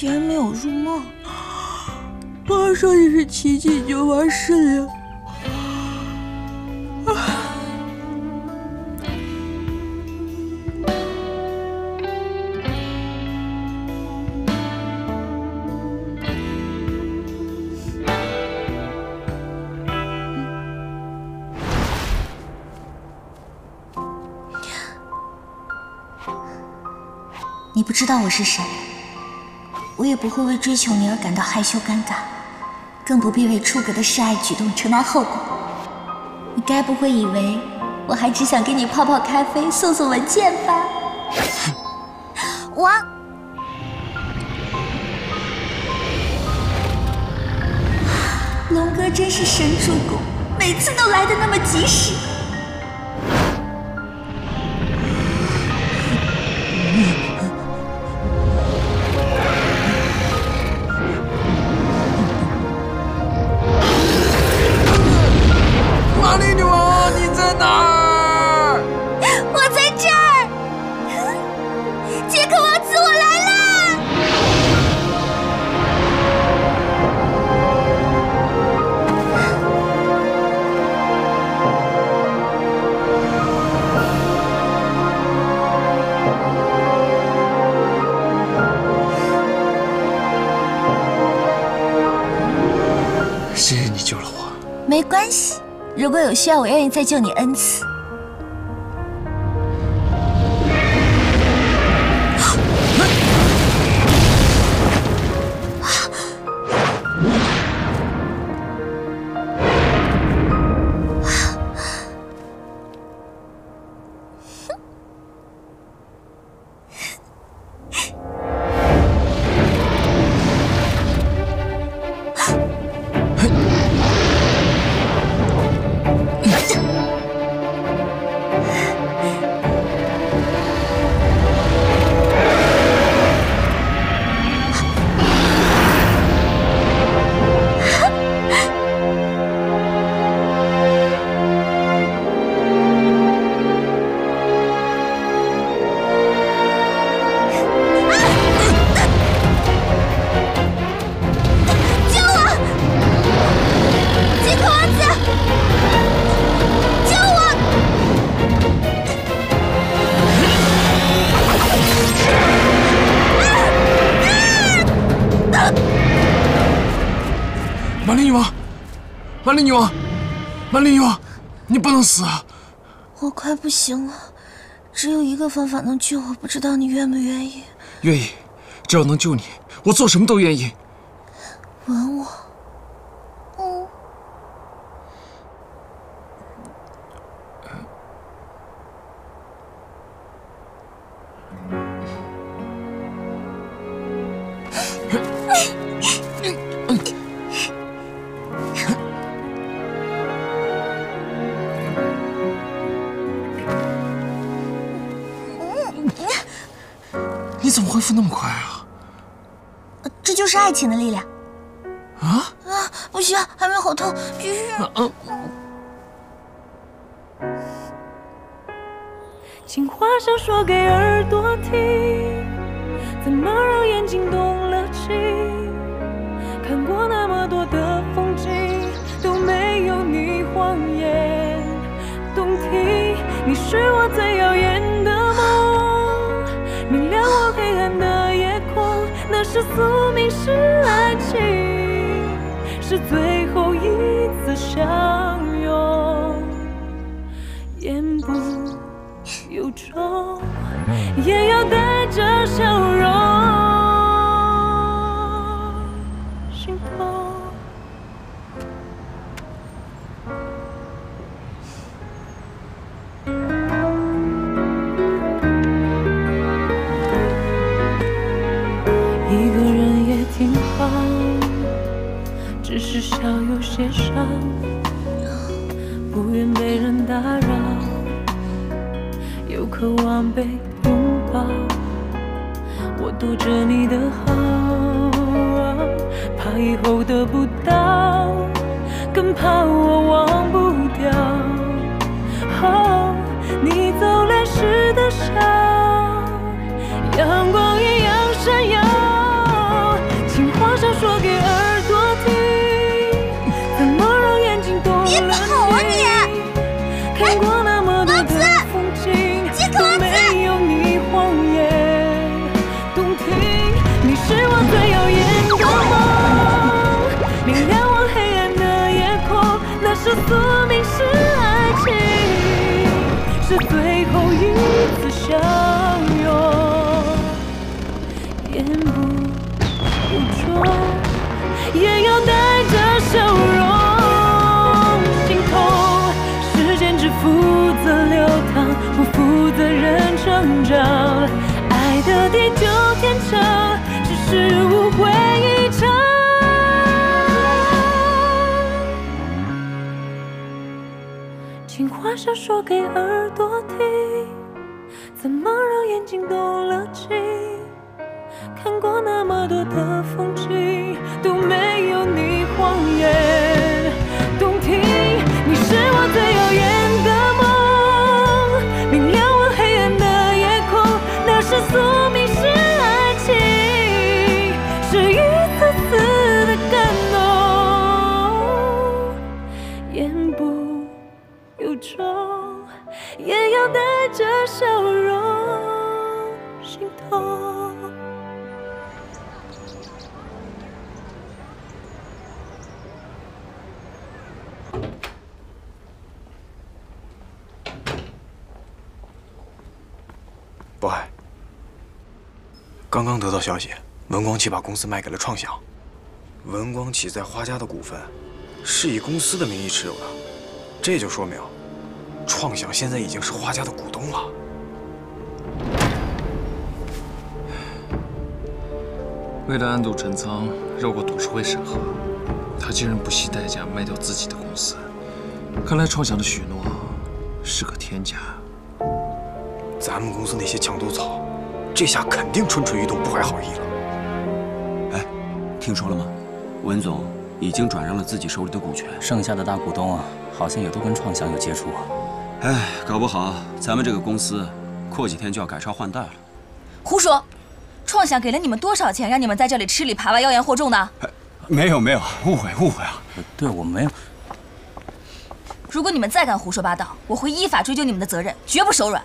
竟然没有入梦。妈说你是奇迹你就完事了。你不知道我是谁，我也不会为追求你而感到害羞尴尬，更不必为出格的示爱举动承担后果。你该不会以为我还只想给你泡泡咖啡、送送文件吧？我，龙哥真是神助攻，每次都来的那么及时。没关系，如果有需要，我愿意再救你 n 次。丽女王，玛丽女王，玛丽女王，你不能死啊！我快不行了，只有一个方法能救我，不知道你愿不愿意愿意，只要能救你，我做什么都愿意。吻我？你怎么恢复那么快啊？这就是爱情的力量。啊？啊，不行，还没好痛，必须。嗯，情话想说给耳朵听，怎么让眼睛动那是宿命，是爱情，是最后一次相拥，言不。由衷，也要带着笑街上，不愿被人打扰。又渴望被拥抱，我躲着你的好，怕以后得不到，更怕我忘不掉。成长。爱的地久天长，只是误会一场。情话想说给耳朵听，怎么让眼睛动了情？看过那么多的风景，渤海，刚刚得到消息，文光启把公司卖给了创想。文光启在花家的股份是以公司的名义持有的，这就说明创想现在已经是花家的股东了。为了安度陈仓，绕过董事会审核，他竟然不惜代价卖掉自己的公司。看来创想的许诺是个天价。咱们公司那些墙头草，这下肯定蠢蠢欲动，不怀好意了。哎，听说了吗？文总已经转让了自己手里的股权，剩下的大股东啊，好像也都跟创想有接触。哎，搞不好咱们这个公司过几天就要改朝换代了。胡说！创想给了你们多少钱，让你们在这里吃里扒外、妖言惑众的？没有没有，误会误会啊！对我们没有。如果你们再敢胡说八道，我会依法追究你们的责任，绝不手软。